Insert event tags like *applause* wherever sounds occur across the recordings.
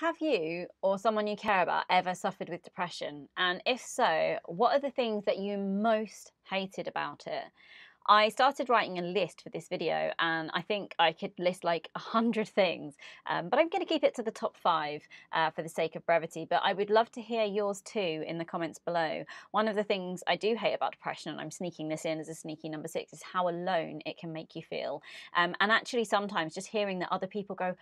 Have you or someone you care about ever suffered with depression? And if so, what are the things that you most hated about it? I started writing a list for this video and I think I could list like a hundred things, um, but I'm going to keep it to the top five uh, for the sake of brevity. But I would love to hear yours too in the comments below. One of the things I do hate about depression, and I'm sneaking this in as a sneaky number six, is how alone it can make you feel. Um, and actually, sometimes just hearing that other people go,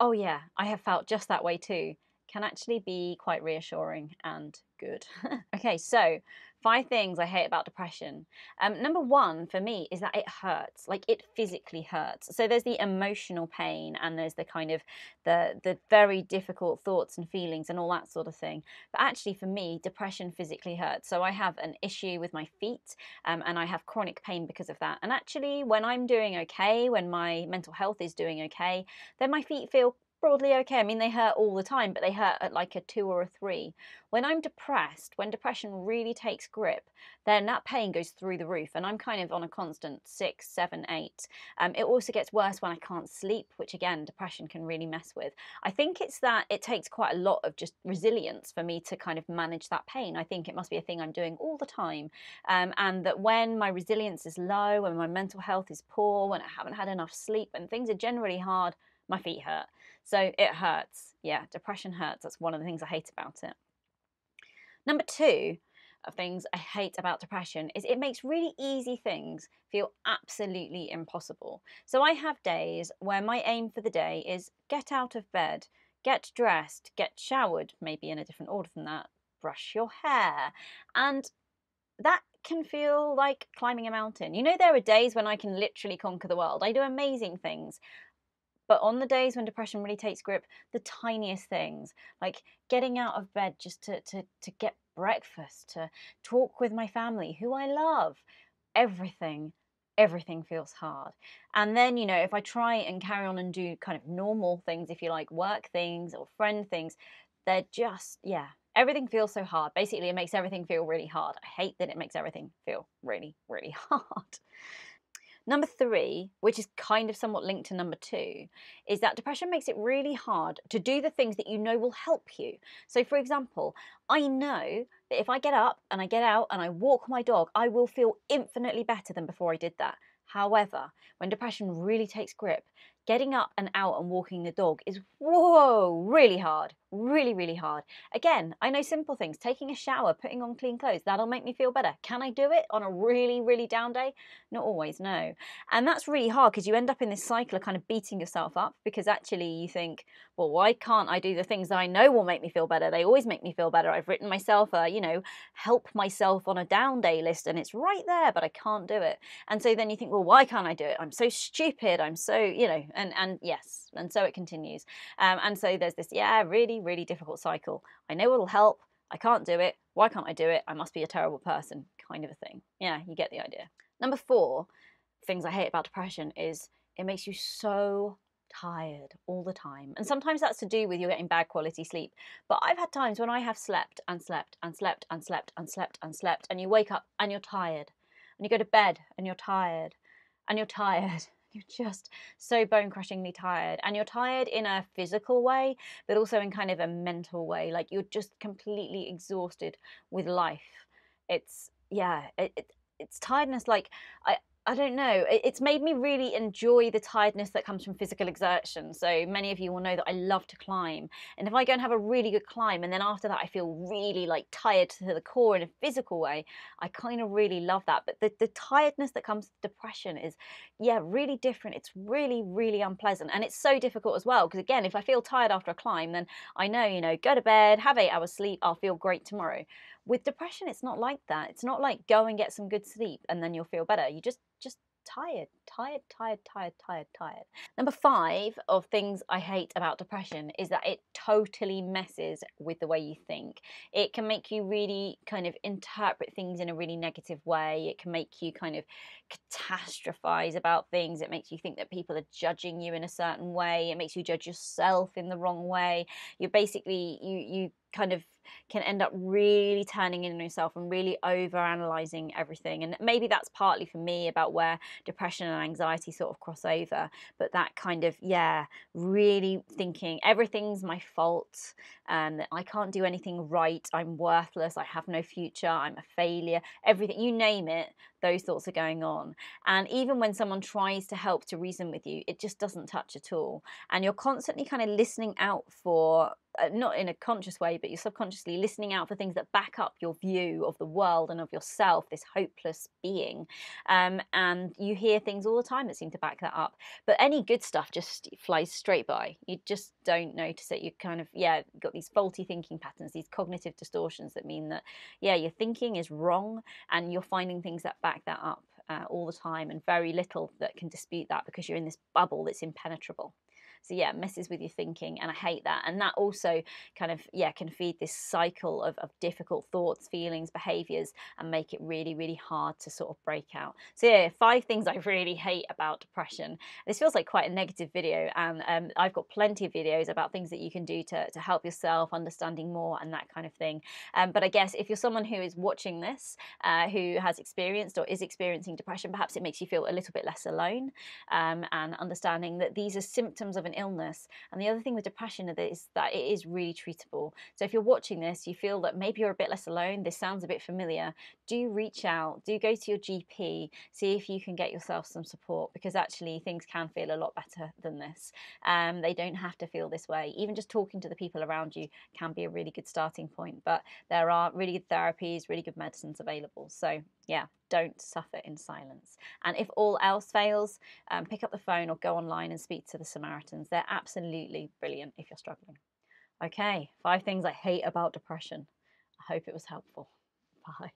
oh yeah, I have felt just that way too, can actually be quite reassuring and good. *laughs* okay, so five things I hate about depression. Um, number one for me is that it hurts, like it physically hurts. So there's the emotional pain and there's the kind of the the very difficult thoughts and feelings and all that sort of thing. But actually, for me, depression physically hurts. So I have an issue with my feet um, and I have chronic pain because of that. And actually, when I'm doing okay, when my mental health is doing okay, then my feet feel broadly okay. I mean, they hurt all the time, but they hurt at like a two or a three. When I'm depressed, when depression really takes grip, then that pain goes through the roof, and I'm kind of on a constant six, seven, eight. Um, it also gets worse when I can't sleep, which again, depression can really mess with. I think it's that it takes quite a lot of just resilience for me to kind of manage that pain. I think it must be a thing I'm doing all the time, um, and that when my resilience is low, when my mental health is poor, when I haven't had enough sleep, and things are generally hard, my feet hurt. So it hurts. Yeah, depression hurts. That's one of the things I hate about it. Number two of things I hate about depression is it makes really easy things feel absolutely impossible. So I have days where my aim for the day is get out of bed, get dressed, get showered, maybe in a different order than that, brush your hair. And that can feel like climbing a mountain. You know, there are days when I can literally conquer the world. I do amazing things. But on the days when depression really takes grip, the tiniest things, like getting out of bed just to, to, to get breakfast, to talk with my family, who I love, everything, everything feels hard. And then, you know, if I try and carry on and do kind of normal things, if you like, work things or friend things, they're just, yeah, everything feels so hard. Basically, it makes everything feel really hard. I hate that it makes everything feel really, really *laughs* hard. Number three, which is kind of somewhat linked to number two, is that depression makes it really hard to do the things that you know will help you. So, for example, I know that if I get up and I get out and I walk my dog, I will feel infinitely better than before I did that. However, when depression really takes grip, getting up and out and walking the dog is whoa, really hard really, really hard. Again, I know simple things taking a shower, putting on clean clothes, that'll make me feel better. Can I do it on a really, really down day? Not always, no. And that's really hard because you end up in this cycle of kind of beating yourself up because actually you think, well, why can't I do the things that I know will make me feel better? They always make me feel better. I've written myself a, you know, help myself on a down day list and it's right there, but I can't do it. And so then you think, well, why can't I do it? I'm so stupid. I'm so, you know, and, and yes. And so it continues. Um, and so there's this, yeah, really, really, difficult cycle. I know it'll help. I can't do it. Why can't I do it? I must be a terrible person, kind of a thing. Yeah, you get the idea. Number four, things I hate about depression is it makes you so tired all the time. And sometimes that's to do with you getting bad quality sleep. But I've had times when I have slept and slept and slept and slept and slept and slept, and you wake up and you're tired, and you go to bed and you're tired, and you're *laughs* tired, you're just so bone crushingly tired. And you're tired in a physical way, but also in kind of a mental way. Like you're just completely exhausted with life. It's, yeah, it, it, it's tiredness. Like, I, I don't know. It's made me really enjoy the tiredness that comes from physical exertion. So many of you will know that I love to climb. And if I go and have a really good climb and then after that I feel really like tired to the core in a physical way, I kind of really love that. But the, the tiredness that comes with depression is, yeah, really different. It's really, really unpleasant. And it's so difficult as well. Because again, if I feel tired after a climb, then I know, you know, go to bed, have eight hours sleep, I'll feel great tomorrow. With depression, it's not like that. It's not like go and get some good sleep and then you'll feel better. You just just tired, tired, tired, tired, tired, tired. Number five of things I hate about depression is that it totally messes with the way you think. It can make you really kind of interpret things in a really negative way. It can make you kind of catastrophize about things. It makes you think that people are judging you in a certain way. It makes you judge yourself in the wrong way. You're basically, you, you kind of can end up really turning in on yourself and really over analyzing everything. And maybe that's partly for me about where depression and anxiety sort of cross over. But that kind of, yeah, really thinking everything's my fault and I can't do anything right. I'm worthless. I have no future. I'm a failure. Everything, you name it, those thoughts are going on. And even when someone tries to help to reason with you, it just doesn't touch at all. And you're constantly kind of listening out for uh, not in a conscious way, but you're subconsciously listening out for things that back up your view of the world and of yourself, this hopeless being. Um, and you hear things all the time that seem to back that up. But any good stuff just flies straight by. You just don't notice it. You kind of, yeah, got these faulty thinking patterns, these cognitive distortions that mean that, yeah, your thinking is wrong and you're finding things that back that up. Uh, all the time, and very little that can dispute that because you're in this bubble that's impenetrable. So yeah, messes with your thinking, and I hate that. And that also kind of yeah can feed this cycle of, of difficult thoughts, feelings, behaviors, and make it really really hard to sort of break out. So yeah, five things I really hate about depression. This feels like quite a negative video, and um, I've got plenty of videos about things that you can do to to help yourself, understanding more, and that kind of thing. Um, but I guess if you're someone who is watching this, uh, who has experienced or is experiencing depression, perhaps it makes you feel a little bit less alone, um, and understanding that these are symptoms of an illness. And the other thing with depression is that it is really treatable. So if you're watching this, you feel that maybe you're a bit less alone, this sounds a bit familiar, do reach out, do go to your GP, see if you can get yourself some support because actually things can feel a lot better than this. Um, they don't have to feel this way. Even just talking to the people around you can be a really good starting point. But there are really good therapies, really good medicines available. So yeah, don't suffer in silence. And if all else fails, um, pick up the phone or go online and speak to the Samaritans. They're absolutely brilliant if you're struggling. Okay, five things I hate about depression. I hope it was helpful. *laughs* Bye.